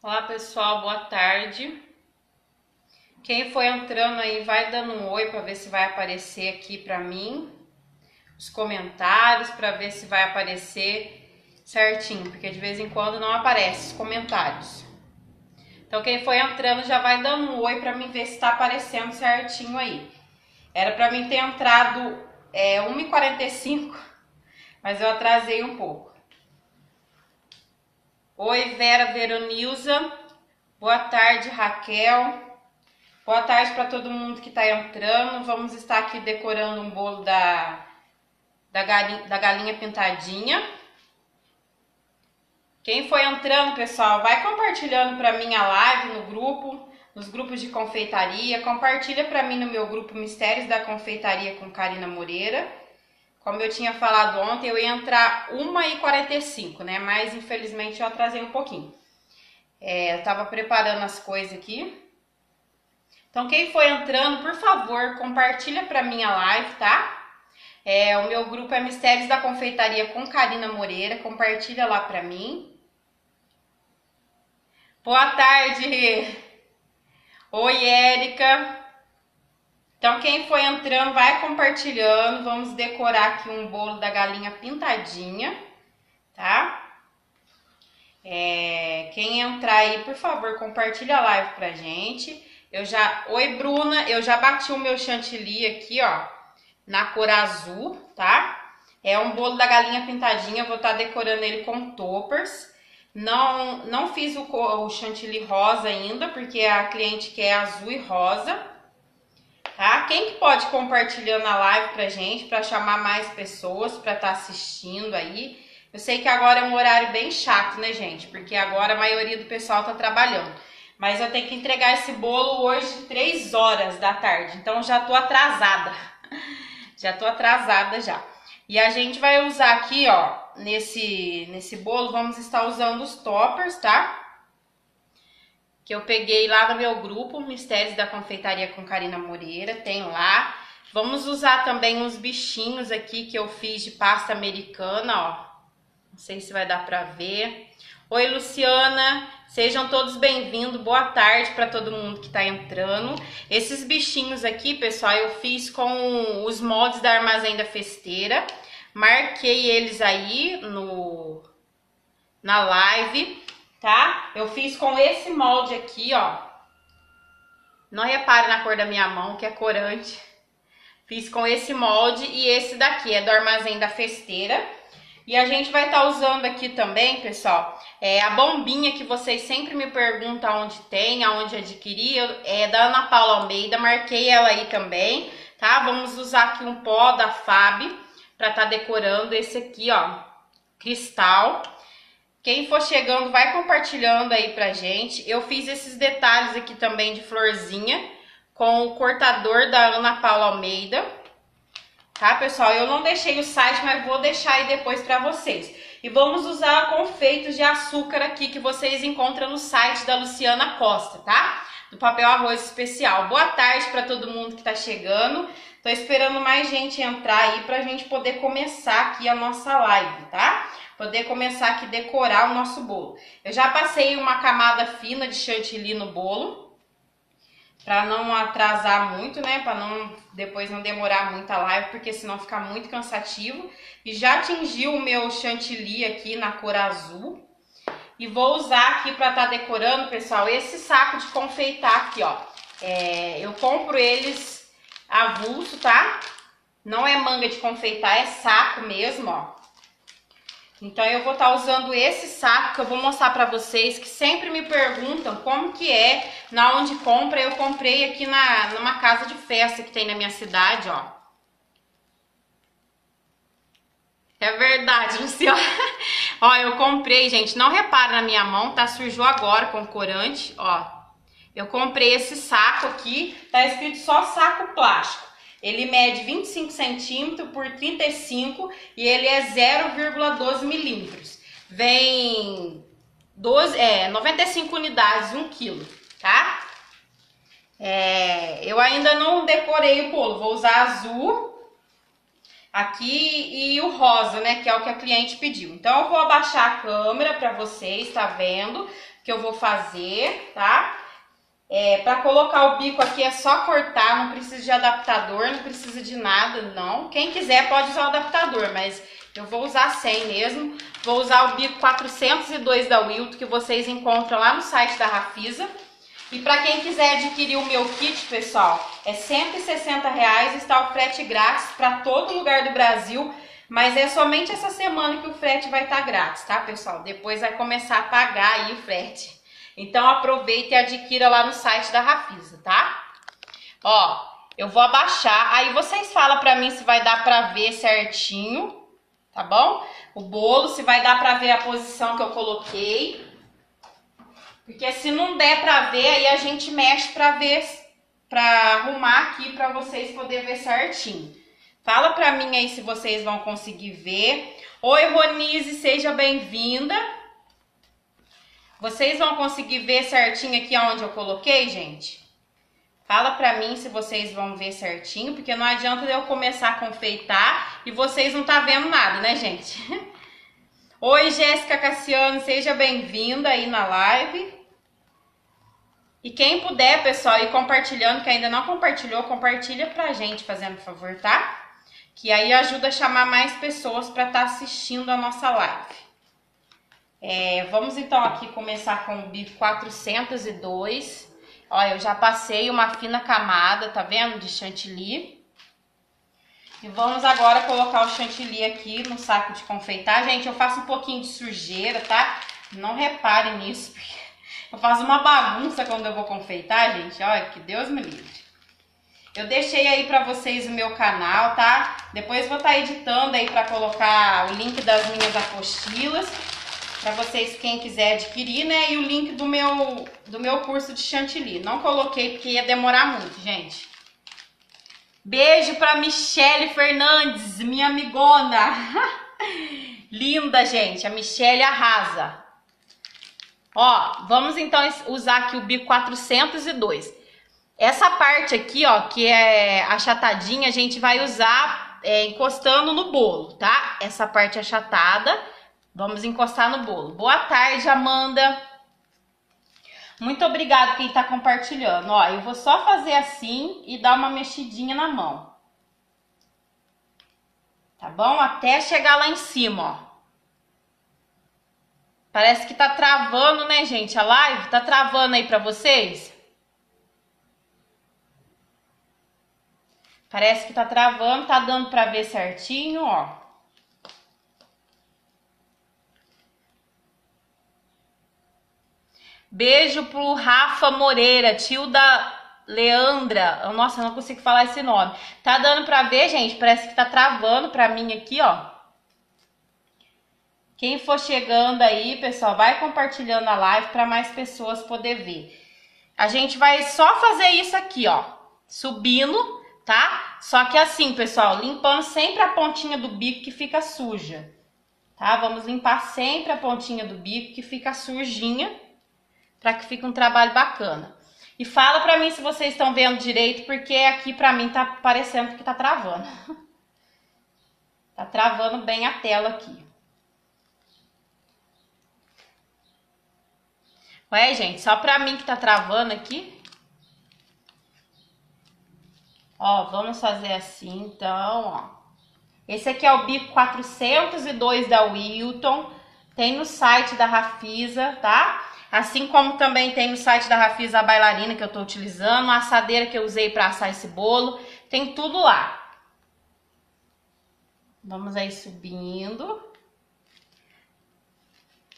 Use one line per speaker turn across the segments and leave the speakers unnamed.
Olá pessoal, boa tarde. Quem foi entrando aí vai dando um oi para ver se vai aparecer aqui para mim os comentários para ver se vai aparecer certinho, porque de vez em quando não aparece os comentários. Então quem foi entrando já vai dando um oi para mim ver se está aparecendo certinho aí. Era para mim ter entrado é, 1h45, mas eu atrasei um pouco. Oi, Vera Veronilza. Boa tarde, Raquel. Boa tarde para todo mundo que está entrando. Vamos estar aqui decorando um bolo da, da, galinha, da galinha pintadinha. Quem foi entrando, pessoal, vai compartilhando para mim a live no grupo, nos grupos de confeitaria. Compartilha para mim no meu grupo Mistérios da Confeitaria com Karina Moreira. Como eu tinha falado ontem, eu ia entrar 1h45, né? Mas infelizmente eu atrasei um pouquinho. É, eu tava preparando as coisas aqui. Então, quem foi entrando, por favor, compartilha pra mim a live, tá? É, o meu grupo é Mistérios da Confeitaria com Karina Moreira. Compartilha lá pra mim. Boa tarde! Oi, Érica! Então, quem foi entrando, vai compartilhando. Vamos decorar aqui um bolo da galinha pintadinha, tá? É, quem entrar aí, por favor, compartilha a live pra gente. Eu já... Oi, Bruna. Eu já bati o meu chantilly aqui, ó, na cor azul, tá? É um bolo da galinha pintadinha. Vou estar tá decorando ele com toppers. Não, não fiz o, o chantilly rosa ainda, porque a cliente quer azul e rosa tá? Quem que pode compartilhar na live pra gente, pra chamar mais pessoas pra estar tá assistindo aí? Eu sei que agora é um horário bem chato, né, gente? Porque agora a maioria do pessoal tá trabalhando. Mas eu tenho que entregar esse bolo hoje, 3 horas da tarde. Então já tô atrasada. Já tô atrasada já. E a gente vai usar aqui, ó, nesse, nesse bolo, vamos estar usando os toppers, tá? Que eu peguei lá no meu grupo, Mistérios da Confeitaria com Karina Moreira, tem lá. Vamos usar também uns bichinhos aqui que eu fiz de pasta americana, ó. Não sei se vai dar pra ver. Oi, Luciana, sejam todos bem-vindos. Boa tarde para todo mundo que tá entrando. Esses bichinhos aqui, pessoal, eu fiz com os moldes da Armazém da Festeira. Marquei eles aí no na live tá? Eu fiz com esse molde aqui, ó. Não repare na cor da minha mão, que é corante. Fiz com esse molde e esse daqui é do Armazém da Festeira. E a gente vai estar tá usando aqui também, pessoal, é a bombinha que vocês sempre me perguntam onde tem, aonde adquirir, é da Ana Paula Almeida, marquei ela aí também, tá? Vamos usar aqui um pó da Fab para estar tá decorando esse aqui, ó, cristal. Quem for chegando, vai compartilhando aí pra gente. Eu fiz esses detalhes aqui também de florzinha com o cortador da Ana Paula Almeida. Tá, pessoal? Eu não deixei o site, mas vou deixar aí depois pra vocês. E vamos usar confeitos de açúcar aqui que vocês encontram no site da Luciana Costa, tá? Do papel arroz especial. Boa tarde para todo mundo que tá chegando. Tô esperando mais gente entrar aí pra gente poder começar aqui a nossa live, tá? poder começar aqui decorar o nosso bolo. Eu já passei uma camada fina de chantilly no bolo, para não atrasar muito, né, para não depois não demorar muito a live, porque senão fica muito cansativo. E já atingi o meu chantilly aqui na cor azul. E vou usar aqui para estar tá decorando, pessoal, esse saco de confeitar aqui, ó. É, eu compro eles avulso, tá? Não é manga de confeitar, é saco mesmo, ó. Então eu vou estar tá usando esse saco que eu vou mostrar para vocês que sempre me perguntam como que é, na onde compra. Eu comprei aqui na numa casa de festa que tem na minha cidade, ó. É verdade, Luciana. ó, eu comprei, gente, não repara na minha mão, tá? Surgiu agora com corante, ó. Eu comprei esse saco aqui, tá escrito só saco plástico. Ele mede 25 centímetros por 35 e ele é 0,12 milímetros. Vem 12, é, 95 unidades, 1 quilo, tá? É, eu ainda não decorei o bolo, vou usar azul aqui e o rosa, né, que é o que a cliente pediu. Então eu vou abaixar a câmera para vocês, tá vendo? que eu vou fazer, tá? É, para colocar o bico aqui é só cortar, não precisa de adaptador, não precisa de nada, não. Quem quiser pode usar o adaptador, mas eu vou usar sem mesmo. Vou usar o bico 402 da Wilton, que vocês encontram lá no site da Rafisa. E para quem quiser adquirir o meu kit, pessoal, é 160 reais, está o frete grátis para todo lugar do Brasil. Mas é somente essa semana que o frete vai estar tá grátis, tá, pessoal? Depois vai começar a pagar aí o frete. Então aproveita e adquira lá no site da Rafisa, tá? Ó, eu vou abaixar, aí vocês falam pra mim se vai dar pra ver certinho, tá bom? O bolo, se vai dar pra ver a posição que eu coloquei. Porque se não der pra ver, aí a gente mexe pra ver, pra arrumar aqui pra vocês poderem ver certinho. Fala pra mim aí se vocês vão conseguir ver. Oi, Ronise, seja bem-vinda. Vocês vão conseguir ver certinho aqui onde eu coloquei, gente? Fala pra mim se vocês vão ver certinho, porque não adianta eu começar a confeitar e vocês não tá vendo nada, né, gente? Oi, Jéssica Cassiano, seja bem-vinda aí na live. E quem puder, pessoal, ir compartilhando, que ainda não compartilhou, compartilha pra gente, fazendo favor, tá? Que aí ajuda a chamar mais pessoas para estar tá assistindo a nossa live. É, vamos então aqui começar com o bife 402. Olha, eu já passei uma fina camada, tá vendo? De chantilly. E vamos agora colocar o chantilly aqui no saco de confeitar. Gente, eu faço um pouquinho de sujeira, tá? Não reparem nisso, porque eu faço uma bagunça quando eu vou confeitar, gente. Olha, que Deus me livre. Eu deixei aí pra vocês o meu canal, tá? Depois vou estar tá editando aí pra colocar o link das minhas apostilas para vocês quem quiser adquirir, né? E o link do meu do meu curso de chantilly. Não coloquei porque ia demorar muito, gente. Beijo para Michele Fernandes, minha amigona. Linda, gente. A Michele arrasa. Ó, vamos então usar aqui o bico 402. Essa parte aqui, ó, que é achatadinha, a gente vai usar é, encostando no bolo, tá? Essa parte achatada Vamos encostar no bolo. Boa tarde, Amanda. Muito obrigada quem tá compartilhando. Ó, eu vou só fazer assim e dar uma mexidinha na mão. Tá bom? Até chegar lá em cima, ó. Parece que tá travando, né, gente? A live tá travando aí pra vocês? Parece que tá travando, tá dando pra ver certinho, ó. Beijo pro Rafa Moreira, tio da Leandra. Nossa, eu não consigo falar esse nome. Tá dando pra ver, gente? Parece que tá travando pra mim aqui, ó. Quem for chegando aí, pessoal, vai compartilhando a live para mais pessoas poder ver. A gente vai só fazer isso aqui, ó, subindo, tá? Só que assim, pessoal, limpando sempre a pontinha do bico que fica suja, tá? Vamos limpar sempre a pontinha do bico que fica sujinha para que fique um trabalho bacana. E fala para mim se vocês estão vendo direito, porque aqui para mim tá parecendo que tá travando. tá travando bem a tela aqui. Ué, gente, só pra mim que tá travando aqui. Ó, vamos fazer assim, então, ó. Esse aqui é o bico 402 da Wilton. Tem no site da Rafisa, tá? Assim como também tem no site da Rafisa a bailarina que eu tô utilizando, a assadeira que eu usei para assar esse bolo, tem tudo lá. Vamos aí subindo.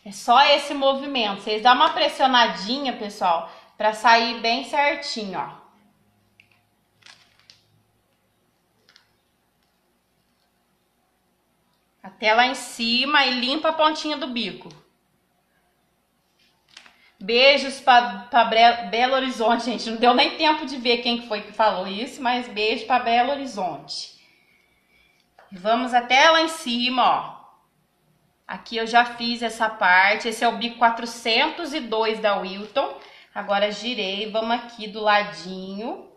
É só esse movimento. Vocês dão uma pressionadinha, pessoal, para sair bem certinho, ó. Até lá em cima e limpa a pontinha do bico. Beijos para Belo Horizonte, gente. Não deu nem tempo de ver quem foi que falou isso, mas beijo para Belo Horizonte. Vamos até lá em cima, ó. Aqui eu já fiz essa parte. Esse é o bico 402 da Wilton. Agora girei, vamos aqui do ladinho.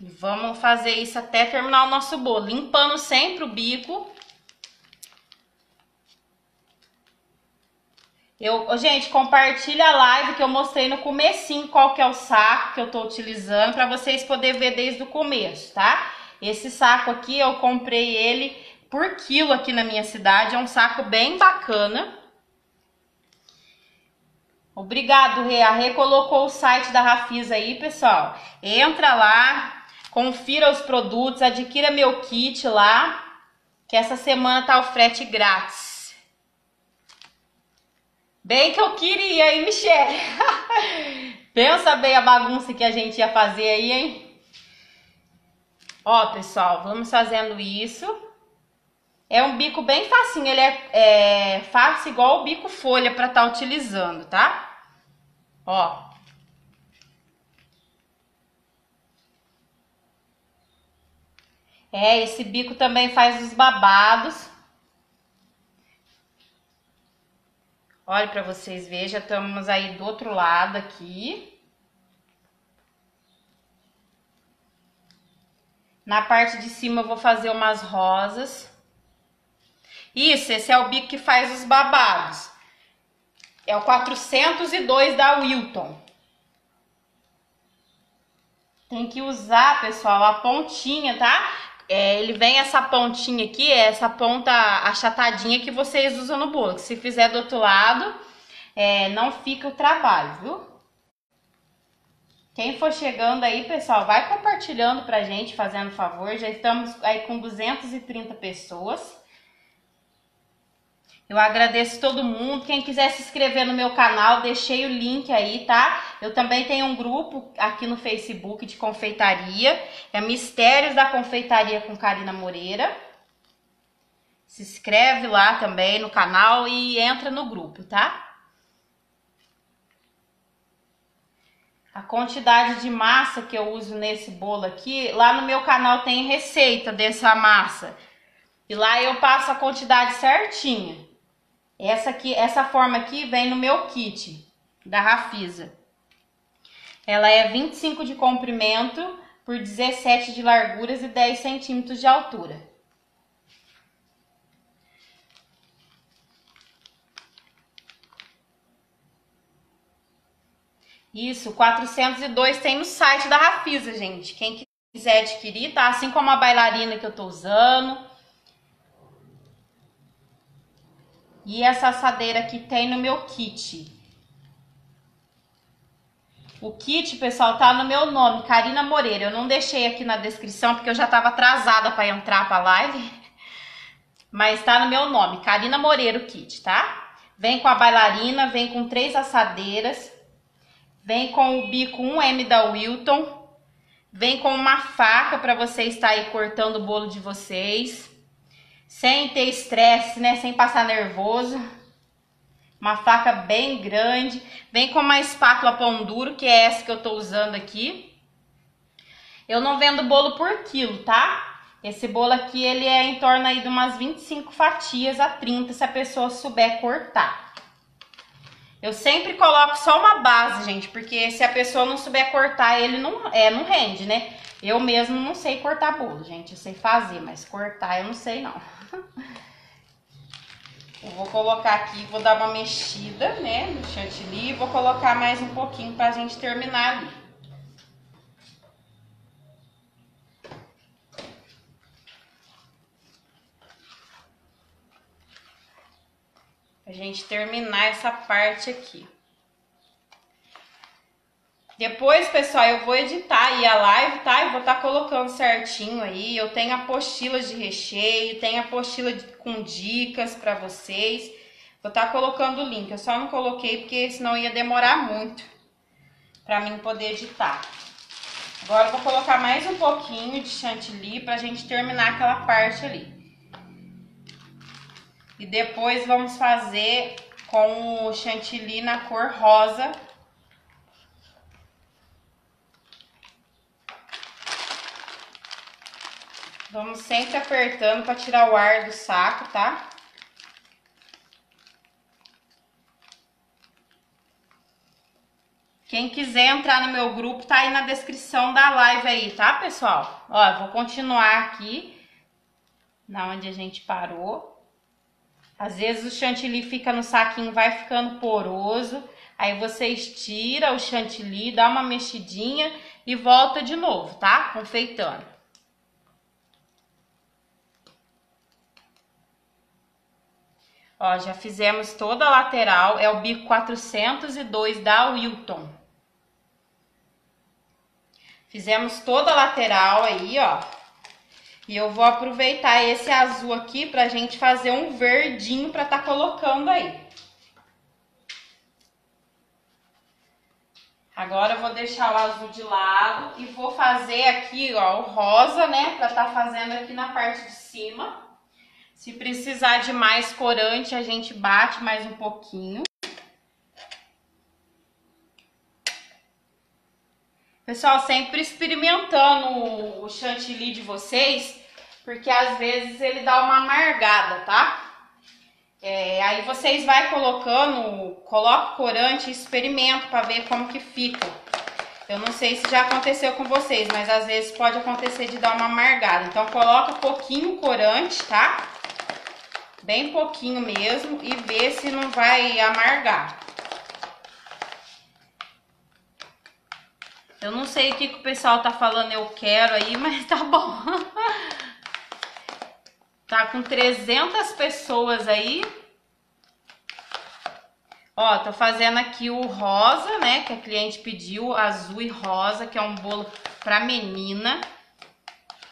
E vamos fazer isso até terminar o nosso bolo. Limpando sempre o bico Eu, gente, compartilha a live que eu mostrei no comecinho qual que é o saco que eu tô utilizando para vocês poderem ver desde o começo, tá? Esse saco aqui eu comprei ele por quilo aqui na minha cidade, é um saco bem bacana. Obrigado, Rê. A Rê colocou o site da Rafisa aí, pessoal. Entra lá, confira os produtos, adquira meu kit lá, que essa semana tá o frete grátis. Bem que eu queria, hein, Michelle? Pensa bem a bagunça que a gente ia fazer aí, hein? Ó, pessoal, vamos fazendo isso. É um bico bem facinho, ele é, é fácil igual o bico folha para estar tá utilizando, tá? Ó. É, esse bico também faz os babados. Olha para vocês verem, já estamos aí do outro lado aqui. Na parte de cima eu vou fazer umas rosas. Isso, esse é o bico que faz os babados. É o 402 da Wilton. Tem que usar, pessoal, a pontinha, tá? É, ele vem essa pontinha aqui, é essa ponta achatadinha que vocês usam no bolo. Se fizer do outro lado, é, não fica o trabalho, viu? Quem for chegando aí, pessoal, vai compartilhando pra gente, fazendo favor. Já estamos aí com 230 pessoas. Eu agradeço todo mundo. Quem quiser se inscrever no meu canal, deixei o link aí, tá? Eu também tenho um grupo aqui no Facebook de confeitaria. É Mistérios da Confeitaria com Karina Moreira. Se inscreve lá também no canal e entra no grupo, tá? A quantidade de massa que eu uso nesse bolo aqui, lá no meu canal tem receita dessa massa. E lá eu passo a quantidade certinha. Essa aqui, essa forma aqui vem no meu kit da Rafisa. Ela é 25 de comprimento por 17 de larguras e 10 centímetros de altura. Isso, 402 tem no site da Rafisa, gente. Quem quiser adquirir, tá? Assim como a bailarina que eu tô usando. E essa assadeira que tem no meu kit. O kit, pessoal, tá no meu nome, Karina Moreira. Eu não deixei aqui na descrição porque eu já tava atrasada para entrar pra live. Mas tá no meu nome, Karina Moreira o kit, tá? Vem com a bailarina, vem com três assadeiras, vem com o bico 1M da Wilton, vem com uma faca para você estar aí cortando o bolo de vocês sem ter estresse, né? Sem passar nervoso. Uma faca bem grande. Vem com uma espátula pão duro, que é essa que eu tô usando aqui. Eu não vendo bolo por quilo, tá? Esse bolo aqui, ele é em torno aí de umas 25 fatias a 30, se a pessoa souber cortar. Eu sempre coloco só uma base, gente, porque se a pessoa não souber cortar, ele não, é, não rende, né? Eu mesmo não sei cortar bolo, gente. Eu sei fazer, mas cortar eu não sei, não. Eu vou colocar aqui, vou dar uma mexida, né, no chantilly vou colocar mais um pouquinho pra gente terminar ali. Pra gente terminar essa parte aqui. Depois, pessoal, eu vou editar aí a live, tá? Eu vou estar tá colocando certinho aí. Eu tenho apostilas de recheio, tenho apostila de, com dicas para vocês. Vou estar tá colocando o link. Eu só não coloquei porque senão ia demorar muito para mim poder editar. Agora eu vou colocar mais um pouquinho de chantilly pra gente terminar aquela parte ali. E depois vamos fazer com o chantilly na cor rosa Vamos sempre apertando para tirar o ar do saco, tá? Quem quiser entrar no meu grupo, tá aí na descrição da live aí, tá, pessoal? Ó, vou continuar aqui, na onde a gente parou. Às vezes o chantilly fica no saquinho, vai ficando poroso. Aí vocês tiram o chantilly, dá uma mexidinha e volta de novo, tá? Confeitando. Ó, já fizemos toda a lateral, é o bico 402 da Wilton. Fizemos toda a lateral aí, ó. E eu vou aproveitar esse azul aqui pra gente fazer um verdinho pra tá colocando aí. Agora eu vou deixar o azul de lado e vou fazer aqui, ó, o rosa, né, pra tá fazendo aqui na parte de cima. Se precisar de mais corante, a gente bate mais um pouquinho. Pessoal, sempre experimentando o chantilly de vocês, porque às vezes ele dá uma amargada, tá? É, aí vocês vai colocando, coloca corante e experimenta para ver como que fica. Eu não sei se já aconteceu com vocês, mas às vezes pode acontecer de dar uma amargada. Então coloca pouquinho corante, tá? Bem pouquinho mesmo e vê se não vai amargar. Eu não sei o que, que o pessoal tá falando eu quero aí, mas tá bom. tá com 300 pessoas aí. Ó, tô fazendo aqui o rosa, né, que a cliente pediu, azul e rosa, que é um bolo pra menina.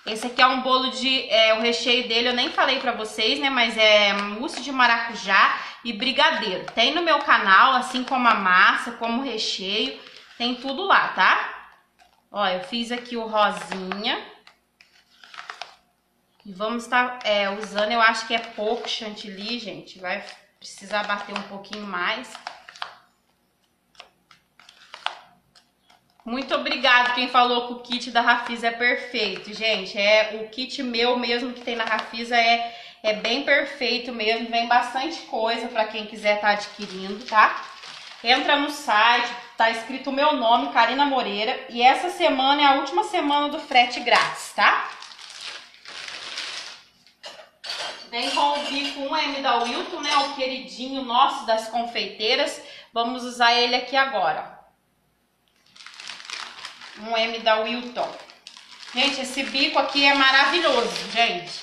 Esse aqui é um bolo de, é, o recheio dele eu nem falei pra vocês, né, mas é mousse de maracujá e brigadeiro. Tem no meu canal, assim como a massa, como o recheio, tem tudo lá, tá? Ó, eu fiz aqui o rosinha. E vamos estar é, usando, eu acho que é pouco chantilly, gente. Vai precisar bater um pouquinho mais. Muito obrigado quem falou que o kit da Rafisa é perfeito, gente. É o kit meu mesmo que tem na Rafisa é, é bem perfeito mesmo. Vem bastante coisa para quem quiser estar tá adquirindo, tá? Entra no site, tá escrito o meu nome, Karina Moreira, e essa semana é a última semana do frete grátis, tá? Vem com o bico 1M da Wilton, né, o queridinho nosso das confeiteiras. Vamos usar ele aqui agora. 1M da Wilton. Gente, esse bico aqui é maravilhoso, gente.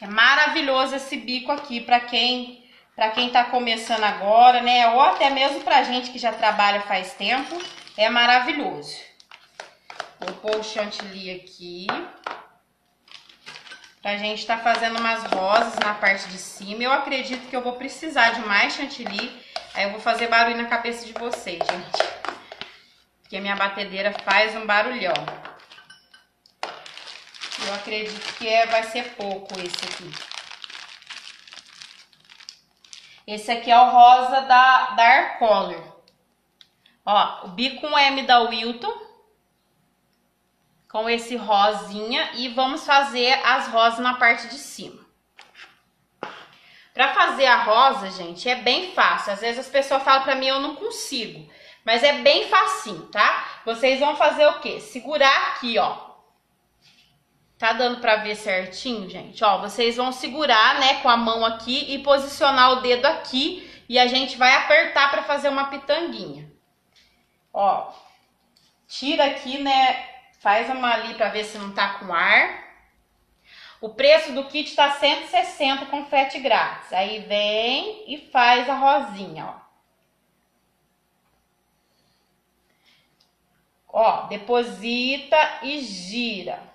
É maravilhoso esse bico aqui para quem para quem está começando agora, né? Ou até mesmo para gente que já trabalha faz tempo, é maravilhoso. Vou pôr o chantilly aqui. Pra gente estar tá fazendo umas rosas na parte de cima. Eu acredito que eu vou precisar de mais chantilly. Aí eu vou fazer barulho na cabeça de vocês, gente. Porque a minha batedeira faz um barulhão. Eu acredito que é, vai ser pouco esse aqui. Esse aqui é o rosa da Dark Color. Ó, o bico 1M da Wilton. Com esse rosinha. E vamos fazer as rosas na parte de cima. Pra fazer a rosa, gente, é bem fácil. Às vezes as pessoas falam pra mim, eu não consigo. Mas é bem facinho, tá? Vocês vão fazer o quê? Segurar aqui, ó. Tá dando pra ver certinho, gente? Ó, vocês vão segurar, né, com a mão aqui e posicionar o dedo aqui. E a gente vai apertar pra fazer uma pitanguinha. Ó, tira aqui, né, faz uma ali pra ver se não tá com ar. O preço do kit tá 160 com frete grátis. Aí vem e faz a rosinha, ó. Ó, deposita e gira.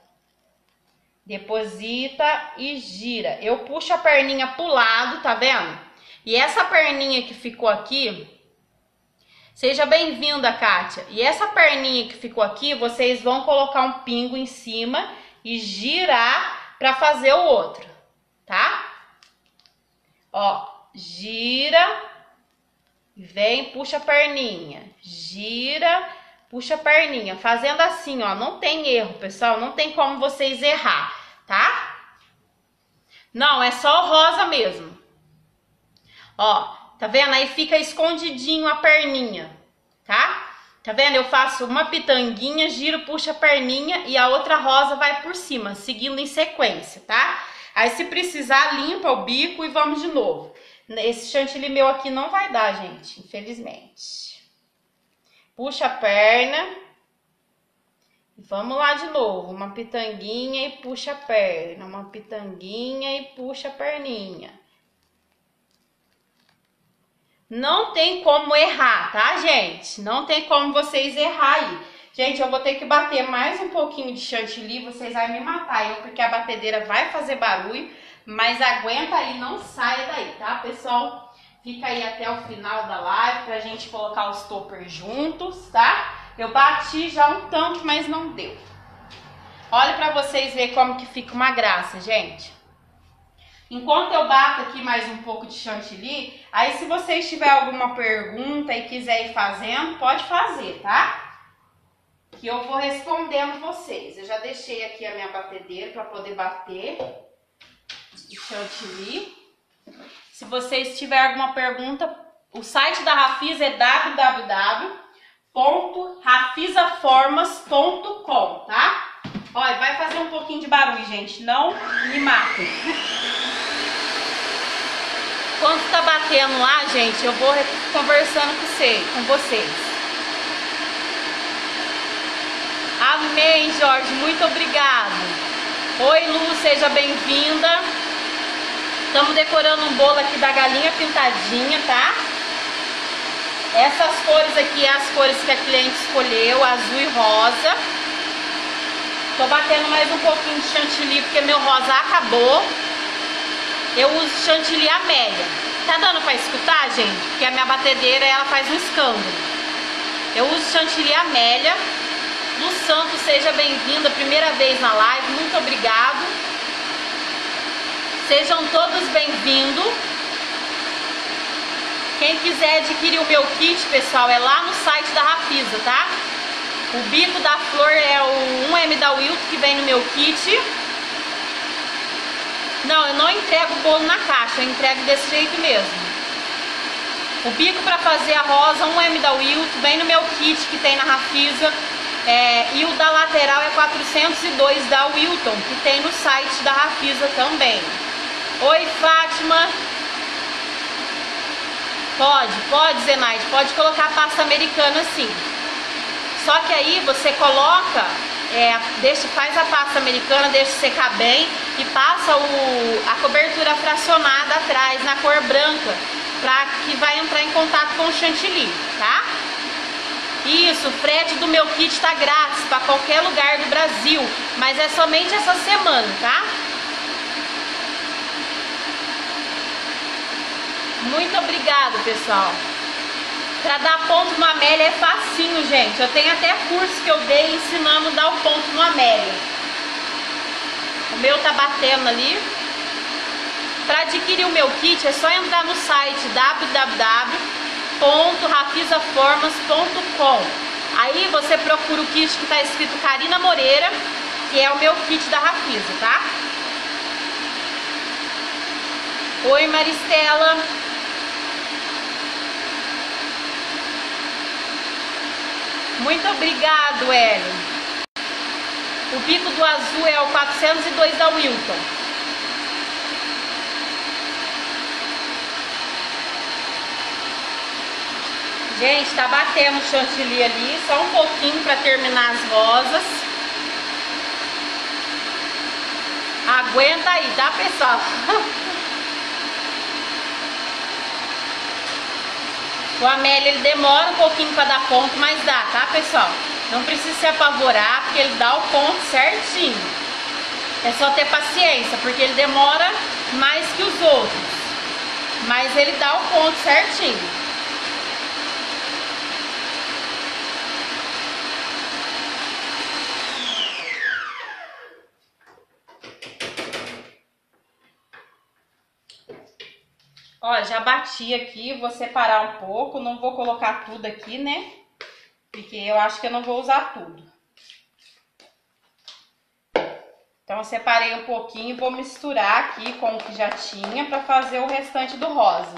Deposita e gira. Eu puxo a perninha pro lado, tá vendo? E essa perninha que ficou aqui, seja bem-vinda, Kátia. E essa perninha que ficou aqui, vocês vão colocar um pingo em cima e girar para fazer o outro, tá? Ó, gira, vem, puxa a perninha, gira, puxa a perninha, fazendo assim, ó, não tem erro, pessoal, não tem como vocês errar tá? Não, é só o rosa mesmo. Ó, tá vendo? Aí fica escondidinho a perninha, tá? Tá vendo? Eu faço uma pitanguinha, giro, puxo a perninha e a outra rosa vai por cima, seguindo em sequência, tá? Aí se precisar, limpa o bico e vamos de novo. Esse chantilly meu aqui não vai dar, gente, infelizmente. Puxa a perna. Vamos lá de novo. Uma pitanguinha e puxa a perna. Uma pitanguinha e puxa a perninha. Não tem como errar, tá, gente? Não tem como vocês errar aí. Gente, eu vou ter que bater mais um pouquinho de chantilly, vocês vão me matar, eu, porque a batedeira vai fazer barulho, mas aguenta aí, não saia daí, tá, pessoal? Fica aí até o final da live pra gente colocar os toppers juntos, tá? Eu bati já um tanto, mas não deu. Olha pra vocês verem como que fica uma graça, gente. Enquanto eu bato aqui mais um pouco de chantilly, aí se vocês tiver alguma pergunta e quiser ir fazendo, pode fazer, tá? Que eu vou respondendo vocês. Eu já deixei aqui a minha batedeira para poder bater de chantilly. Se vocês tiverem alguma pergunta, o site da Rafisa é www.rafisaformas.com, tá? Olha, vai fazer um pouquinho de barulho, gente. Não me matem. Quando tá batendo lá, gente, eu vou conversando com você, com vocês. Amém, Jorge. Muito obrigado. Oi, Lu, seja bem-vinda. Estamos decorando um bolo aqui da galinha pintadinha, tá? Essas cores aqui é as cores que a cliente escolheu, azul e rosa. Tô batendo mais um pouquinho de chantilly porque meu rosa acabou. Eu uso chantilly Amélia. Tá dando pra escutar, gente? Porque a minha batedeira, ela faz um escândalo. Eu uso chantilly Amélia. Lu Santos, seja bem-vinda, primeira vez na live, muito obrigado. Sejam todos bem-vindos. Quem quiser adquirir o meu kit, pessoal, é lá no site da Rafisa, tá? O bico da flor é o 1M da Wilt que vem no meu kit. Não, eu não entrego o bolo na caixa, eu entrego desse jeito mesmo. O bico para fazer a rosa, um M da Wilton, vem no meu kit que tem na Rafisa. É, e o da lateral é 402 da Wilton, que tem no site da Rafisa também. Oi, Fátima. Pode, pode, Zenaide, pode colocar pasta americana sim. Só que aí você coloca é, deixa, faz a pasta americana, deixa secar bem e passa o, a cobertura fracionada atrás na cor branca, para que vai entrar em contato com o chantilly, tá? Isso, o frete do meu kit está grátis para qualquer lugar do Brasil, mas é somente essa semana, tá? Muito obrigado, pessoal. Pra dar ponto no Amélia é facinho, gente. Eu tenho até curso que eu dei ensinando a dar o ponto no Amélia. O meu tá batendo ali. Para adquirir o meu kit é só entrar no site www.rafisaformas.com. Aí você procura o kit que está escrito Karina Moreira, que é o meu kit da Rafisa, tá? Oi Maristela, Muito obrigado, Hélio. O bico do azul é o 402 da Wilton. Gente, tá batendo o chantilly ali, só um pouquinho para terminar as rosas. Aguenta aí, tá, pessoal? O Amélia ele demora um pouquinho para dar ponto, mas dá, tá pessoal? Não precisa se apavorar, porque ele dá o ponto certinho. É só ter paciência, porque ele demora mais que os outros. Mas ele dá o ponto certinho. Ó, já bati aqui, vou separar um pouco, não vou colocar tudo aqui, né? Porque eu acho que eu não vou usar tudo. Então, eu separei um pouquinho e vou misturar aqui com o que já tinha para fazer o restante do rosa.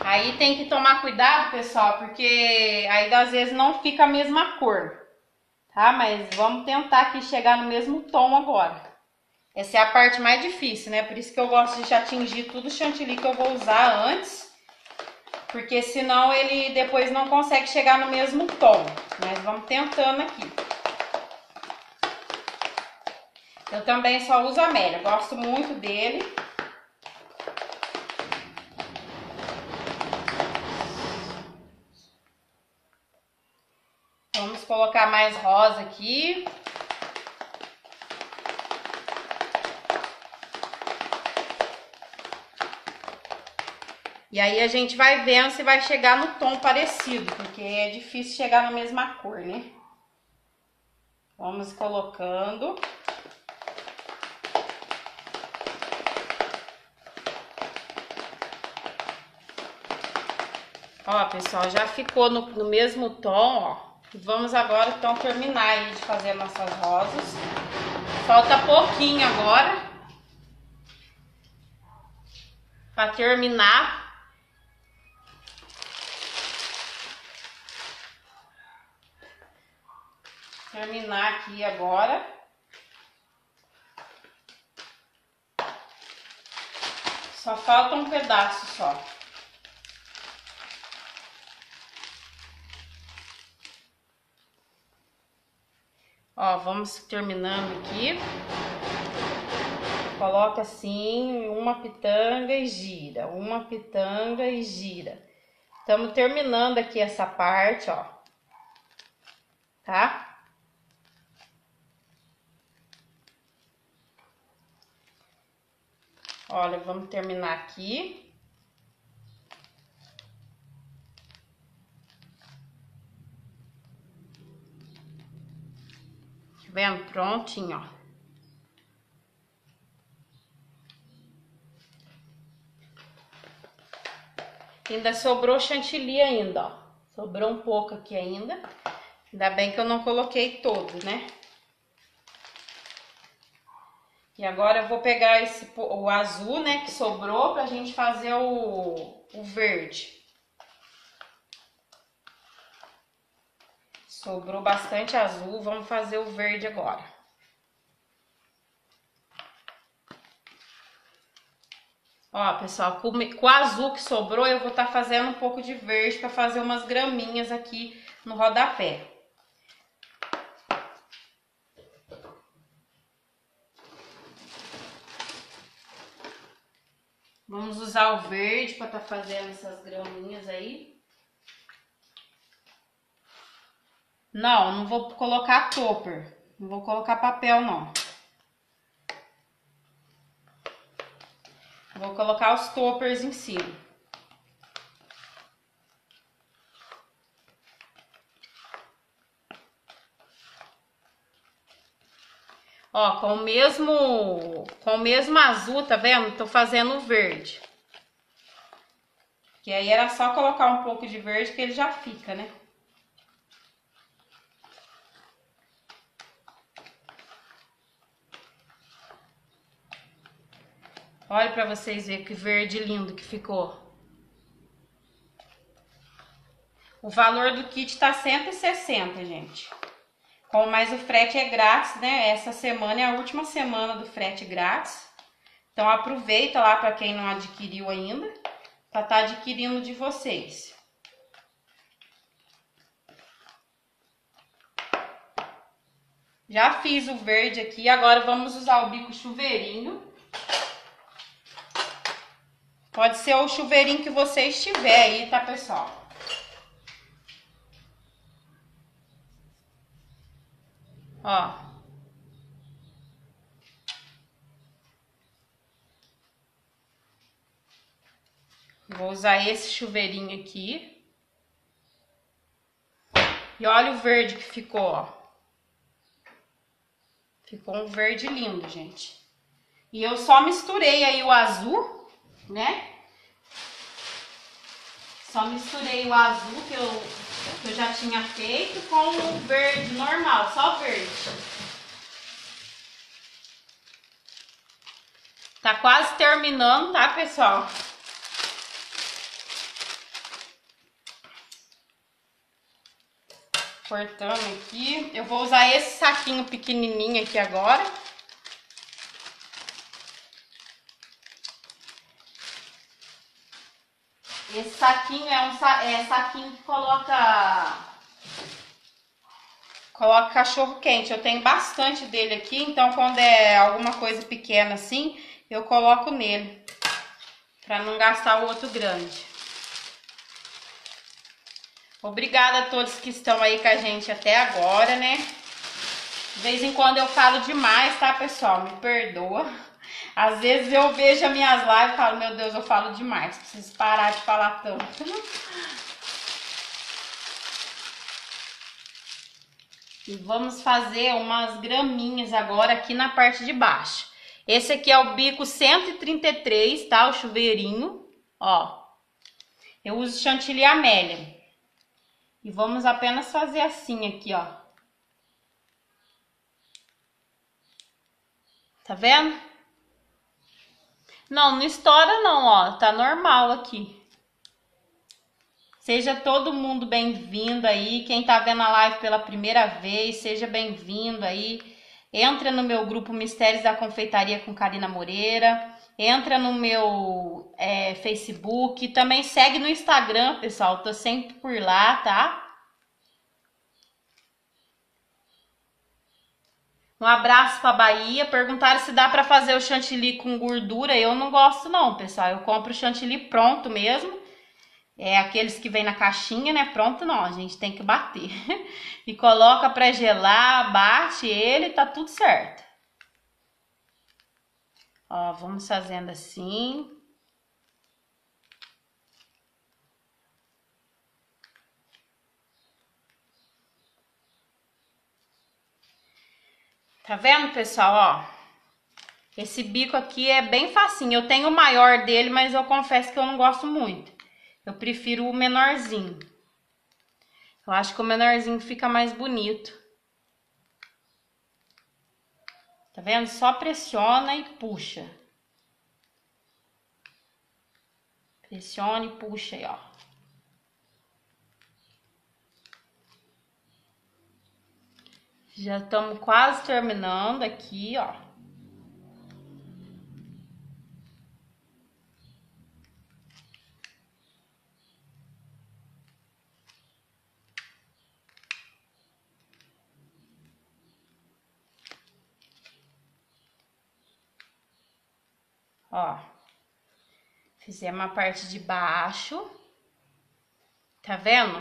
Aí tem que tomar cuidado, pessoal, porque aí às vezes não fica a mesma cor. Tá? Mas vamos tentar aqui chegar no mesmo tom agora. Essa é a parte mais difícil, né? Por isso que eu gosto de atingir tudo o chantilly que eu vou usar antes. Porque senão ele depois não consegue chegar no mesmo tom. Mas vamos tentando aqui. Eu também só uso Amélia, gosto muito dele. Vamos colocar mais rosa aqui. E aí a gente vai vendo se vai chegar no tom parecido, porque é difícil chegar na mesma cor, né? Vamos colocando. Ó, pessoal, já ficou no, no mesmo tom, ó. Vamos agora, então, terminar de fazer nossas rosas. Falta pouquinho agora. Pra terminar. Terminar aqui agora. Só falta um pedaço só. Ó, vamos terminando aqui. Coloca assim, uma pitanga e gira, uma pitanga e gira. Estamos terminando aqui essa parte, ó. Tá? Olha, vamos terminar aqui. Vendo? Prontinho, ó. Ainda sobrou chantilly ainda, ó. Sobrou um pouco aqui ainda. Ainda bem que eu não coloquei todo, né? E agora eu vou pegar esse, o azul, né, que sobrou pra gente fazer o, o verde. Sobrou bastante azul, vamos fazer o verde agora. Ó, pessoal, com, com o azul que sobrou, eu vou estar tá fazendo um pouco de verde para fazer umas graminhas aqui no rodapé. Vamos usar o verde para estar tá fazendo essas graminhas aí. Não, não vou colocar topper. Não vou colocar papel, não. Vou colocar os toppers em cima. Ó, com o mesmo, com o mesmo azul, tá vendo? Tô fazendo o verde. Que aí era só colocar um pouco de verde que ele já fica, né? Olha para vocês verem que verde lindo que ficou. O valor do kit tá 160, gente. Com mais o frete é grátis, né? Essa semana é a última semana do frete grátis. Então aproveita lá para quem não adquiriu ainda, para tá adquirindo de vocês. Já fiz o verde aqui, agora vamos usar o bico chuveirinho Pode ser o chuveirinho que você estiver aí, tá, pessoal? Ó. Vou usar esse chuveirinho aqui. E olha o verde que ficou, ó. Ficou um verde lindo, gente. E eu só misturei aí o azul né? Só misturei o azul que eu, que eu já tinha feito com o verde normal, só verde. Tá quase terminando, tá, pessoal? cortando aqui. Eu vou usar esse saquinho pequenininho aqui agora. Esse saquinho é um sa é, saquinho que coloca coloca cachorro quente. Eu tenho bastante dele aqui, então quando é alguma coisa pequena assim, eu coloco nele para não gastar o outro grande. Obrigada a todos que estão aí com a gente até agora, né? De vez em quando eu falo demais, tá, pessoal? Me perdoa. Às vezes eu vejo as minhas lives e falo, meu Deus, eu falo demais. Preciso parar de falar tanto. E vamos fazer umas graminhas agora aqui na parte de baixo. Esse aqui é o bico 133, tá? O chuveirinho, ó. Eu uso chantilly amélia. E vamos apenas fazer assim aqui, ó. Tá vendo? Não, não estoura não, ó. Tá normal aqui. Seja todo mundo bem-vindo aí. Quem tá vendo a live pela primeira vez, seja bem-vindo aí. Entra no meu grupo Mistérios da Confeitaria com Karina Moreira. Entra no meu é, Facebook. Também segue no Instagram, pessoal. Tô sempre por lá, tá? Um abraço para Bahia. Perguntaram se dá para fazer o chantilly com gordura. Eu não gosto não, pessoal. Eu compro o chantilly pronto mesmo. É aqueles que vem na caixinha, né? Pronto não, a gente tem que bater. e coloca para gelar, bate ele, tá tudo certo. Ó, vamos fazendo assim. Tá vendo, pessoal, ó? Esse bico aqui é bem facinho. Eu tenho o maior dele, mas eu confesso que eu não gosto muito. Eu prefiro o menorzinho. Eu acho que o menorzinho fica mais bonito. Tá vendo? Só pressiona e puxa. Pressiona e puxa aí, ó. Já estamos quase terminando aqui, ó. Ó, fizemos a parte de baixo, tá vendo?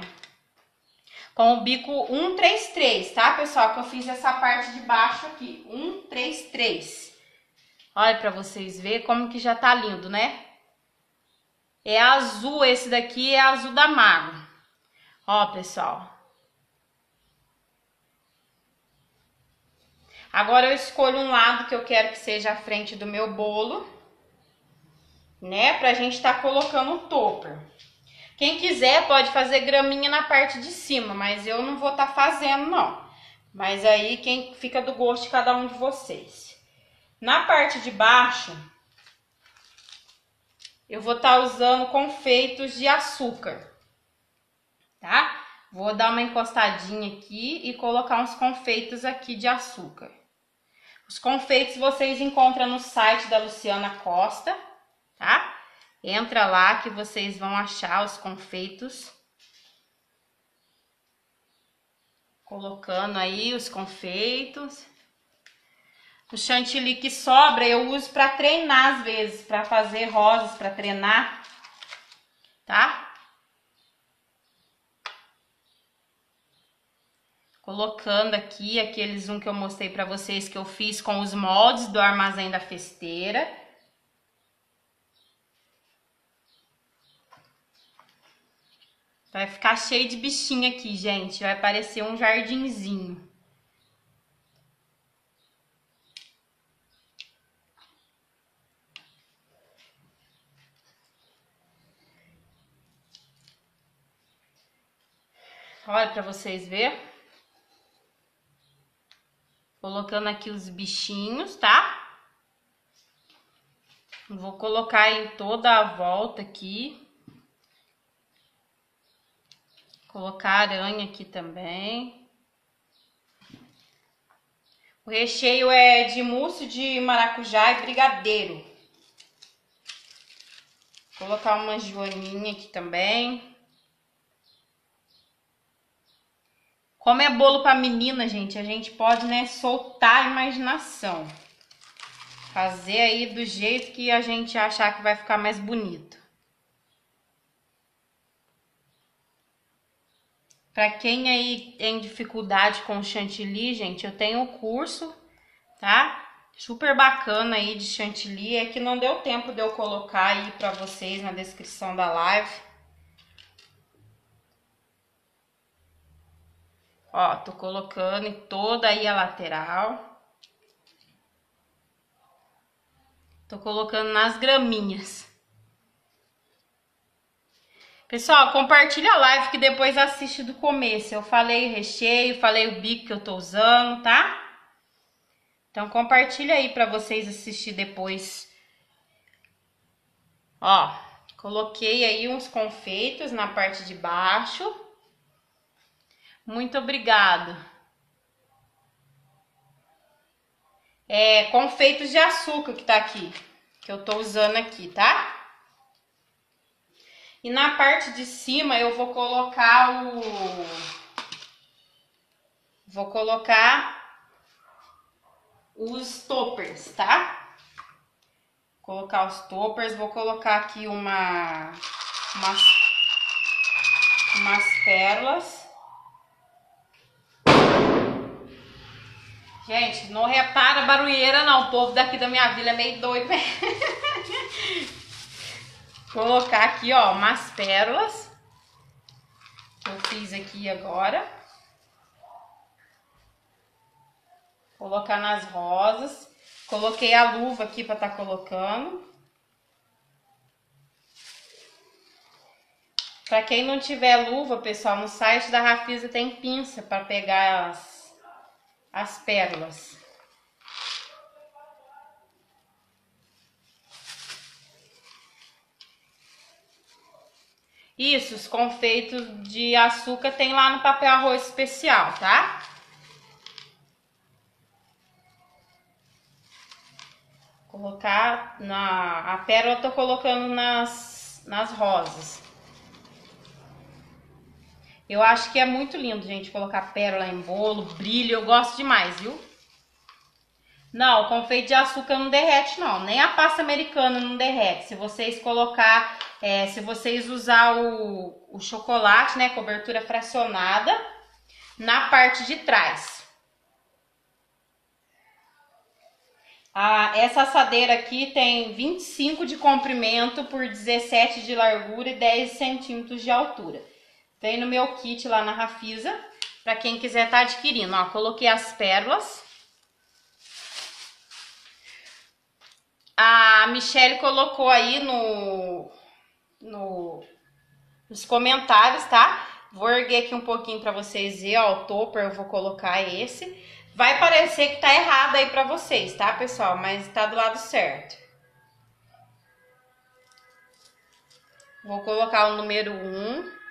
Com o bico 133, tá, pessoal? Que eu fiz essa parte de baixo aqui, 133. Olha pra vocês verem como que já tá lindo, né? É azul, esse daqui é azul da Mago. Ó, pessoal. Agora eu escolho um lado que eu quero que seja a frente do meu bolo, né? Pra gente tá colocando o topper. Quem quiser pode fazer graminha na parte de cima, mas eu não vou estar tá fazendo não. Mas aí quem fica do gosto de cada um de vocês. Na parte de baixo, eu vou estar tá usando confeitos de açúcar, tá? Vou dar uma encostadinha aqui e colocar uns confeitos aqui de açúcar. Os confeitos vocês encontram no site da Luciana Costa, tá? Entra lá que vocês vão achar os confeitos. Colocando aí os confeitos. O chantilly que sobra eu uso para treinar às vezes, para fazer rosas, para treinar, tá? Colocando aqui aqueles um que eu mostrei para vocês que eu fiz com os moldes do armazém da festeira. Vai ficar cheio de bichinho aqui, gente. Vai parecer um jardinzinho. Olha para vocês ver. Colocando aqui os bichinhos, tá? Vou colocar em toda a volta aqui. Colocar aranha aqui também. O recheio é de mousse de maracujá e brigadeiro. Colocar uma joaninha aqui também. Como é bolo para menina, gente, a gente pode, né, soltar a imaginação. Fazer aí do jeito que a gente achar que vai ficar mais bonito. Para quem aí tem dificuldade com chantilly, gente, eu tenho o curso, tá? Super bacana aí de chantilly. É que não deu tempo de eu colocar aí para vocês na descrição da live. Ó, tô colocando em toda aí a lateral. Tô colocando nas graminhas. Pessoal, compartilha a live que depois assiste do começo. Eu falei o recheio, falei o bico que eu tô usando, tá? Então compartilha aí para vocês assistir depois. Ó, coloquei aí uns confeitos na parte de baixo. Muito obrigado. É, confeitos de açúcar que tá aqui, que eu tô usando aqui, tá? E na parte de cima eu vou colocar o... Vou colocar os toppers, tá? Vou colocar os toppers, vou colocar aqui uma... Umas, umas pérolas. Gente, não repara barulheira não, o povo daqui da minha vila é meio doido. Colocar aqui, ó, umas pérolas. Eu fiz aqui agora. Colocar nas rosas. Coloquei a luva aqui pra tá colocando. Pra quem não tiver luva, pessoal, no site da Rafisa tem pinça para pegar as as pérolas. Isso, os confeitos de açúcar tem lá no papel arroz especial, tá? Colocar na... A pérola eu tô colocando nas, nas rosas. Eu acho que é muito lindo, gente, colocar pérola em bolo, brilho, eu gosto demais, viu? Não, o confeito de açúcar não derrete, não. Nem a pasta americana não derrete. Se vocês colocar, é, se vocês usar o, o chocolate, né, cobertura fracionada, na parte de trás. Ah, essa assadeira aqui tem 25 de comprimento por 17 de largura e 10 centímetros de altura. Vem no meu kit lá na Rafisa, para quem quiser estar tá adquirindo. Ó, coloquei as pérolas. A Michelle colocou aí no, no, nos comentários, tá? Vou erguer aqui um pouquinho para vocês verem, ó, o topper eu vou colocar esse. Vai parecer que tá errado aí para vocês, tá, pessoal? Mas tá do lado certo. Vou colocar o número 1. Um.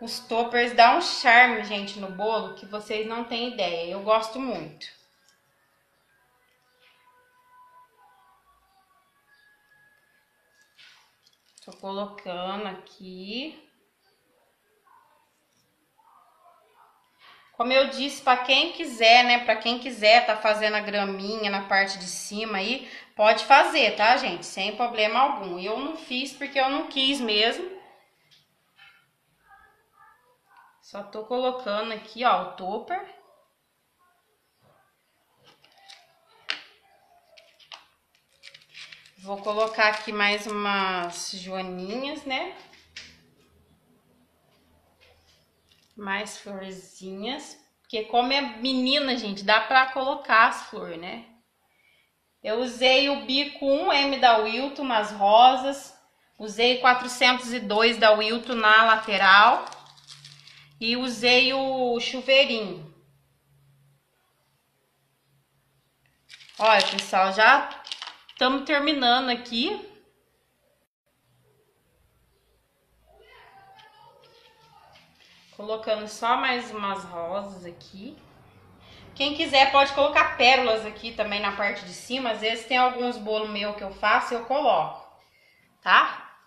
Os toppers dão um charme, gente, no bolo que vocês não têm ideia. Eu gosto muito. Tô colocando aqui. Como eu disse, para quem quiser, né? Para quem quiser tá fazendo a graminha na parte de cima aí, pode fazer, tá, gente? Sem problema algum. Eu não fiz porque eu não quis mesmo. Só tô colocando aqui, ó, o topper. Vou colocar aqui mais umas joaninhas, né? Mais florzinhas. Porque como é menina, gente, dá pra colocar as flores, né? Eu usei o bico 1M da Wilton nas rosas. Usei 402 da Wilton na lateral e usei o chuveirinho. Olha, pessoal, já estamos terminando aqui. Colocando só mais umas rosas aqui. Quem quiser pode colocar pérolas aqui também na parte de cima. Às vezes tem alguns bolos meu que eu faço e eu coloco, tá?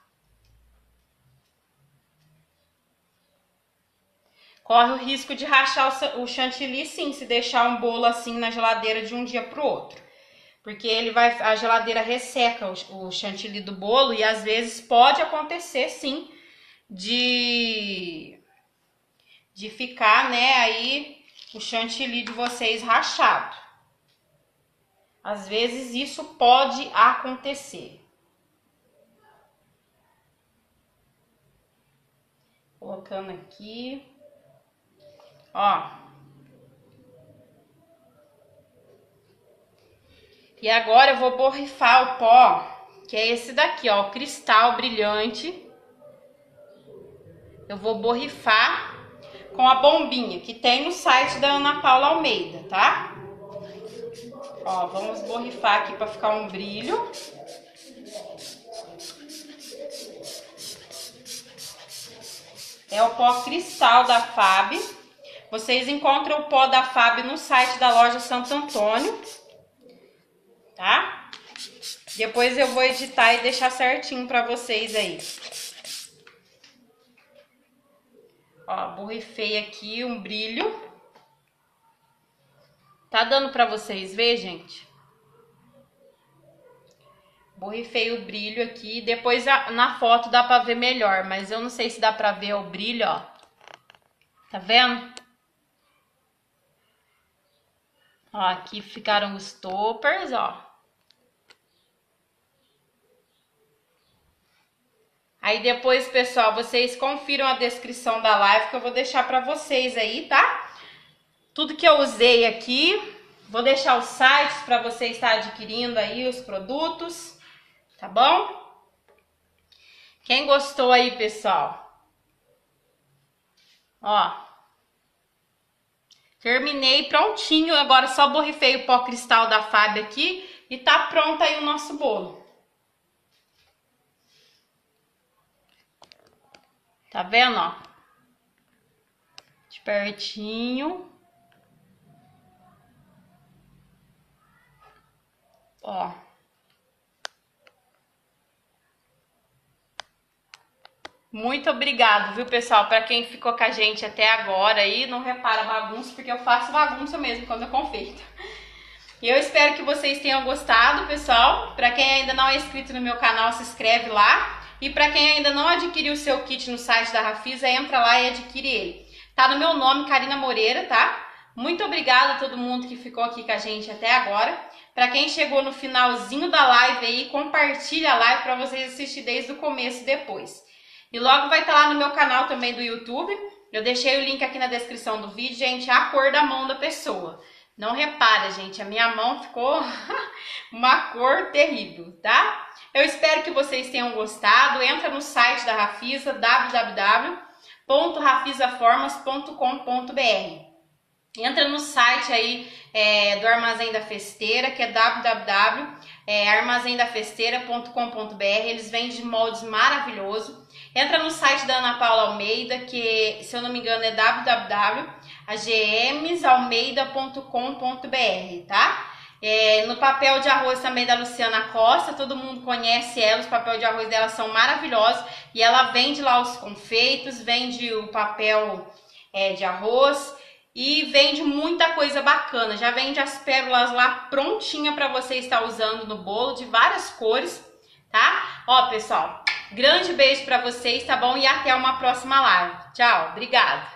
Corre o risco de rachar o chantilly sim, se deixar um bolo assim na geladeira de um dia pro outro. Porque ele vai, a geladeira resseca o, o chantilly do bolo e às vezes pode acontecer sim de, de ficar, né, aí o chantilly de vocês rachado. Às vezes isso pode acontecer. Colocando aqui. Ó. E agora eu vou borrifar o pó, que é esse daqui, ó, o cristal brilhante. Eu vou borrifar com a bombinha que tem no site da Ana Paula Almeida, tá? Ó, vamos borrifar aqui para ficar um brilho. É o pó cristal da Fab. Vocês encontram o pó da Fab no site da loja Santo Antônio tá? Depois eu vou editar e deixar certinho pra vocês aí. Ó, borrifei aqui um brilho. Tá dando pra vocês ver, gente? Borrifei o brilho aqui. Depois na foto dá pra ver melhor, mas eu não sei se dá pra ver o brilho, ó. Tá vendo? Ó, aqui ficaram os toppers, ó. Aí depois, pessoal, vocês confiram a descrição da live que eu vou deixar para vocês aí, tá? Tudo que eu usei aqui, vou deixar os sites para você estar adquirindo aí os produtos, tá bom? Quem gostou aí, pessoal? Ó, Terminei prontinho, agora só borrifei o pó cristal da Fábio aqui e tá pronto aí o nosso bolo. Tá vendo, ó? De pertinho. Ó. Muito obrigado, viu, pessoal, para quem ficou com a gente até agora aí. Não repara bagunça, porque eu faço bagunça mesmo quando eu confeito. E eu espero que vocês tenham gostado, pessoal. Para quem ainda não é inscrito no meu canal, se inscreve lá. E para quem ainda não adquiriu o seu kit no site da Rafisa, entra lá e adquire ele. Tá no meu nome, Karina Moreira, tá? Muito obrigada a todo mundo que ficou aqui com a gente até agora. Para quem chegou no finalzinho da live aí, compartilha a live para vocês assistirem desde o começo e depois. E logo vai estar tá lá no meu canal também do YouTube. Eu deixei o link aqui na descrição do vídeo, gente, a cor da mão da pessoa. Não repara, gente, a minha mão ficou uma cor terrível, tá? Eu espero que vocês tenham gostado. Entra no site da Rafisa, www.rafisaformas.com.br. Entra no site aí é, do Armazém da Festeira, que é www.armazendafesteira.com.br. Eles vendem moldes maravilhosos. Entra no site da Ana Paula Almeida, que se eu não me engano é www.agmsalmeida.com.br, tá? É, no papel de arroz também da Luciana Costa, todo mundo conhece ela, os papéis de arroz dela são maravilhosos e ela vende lá os confeitos, vende o papel é, de arroz e vende muita coisa bacana. Já vende as pérolas lá prontinha para você estar usando no bolo de várias cores, tá? Ó, pessoal, grande beijo para vocês, tá bom? E até uma próxima live. Tchau, obrigada.